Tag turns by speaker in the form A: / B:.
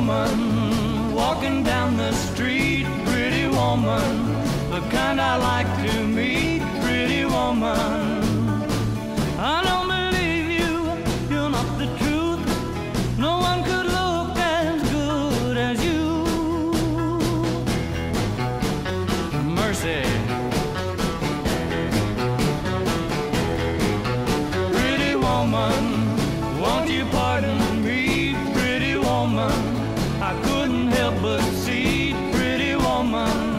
A: woman walking down the street, pretty woman, the kind I like to meet, pretty woman. I don't believe you, you're not the truth. No one could look as good as you. Mercy. Pretty woman, won't you pardon me, pretty woman? But see, pretty woman.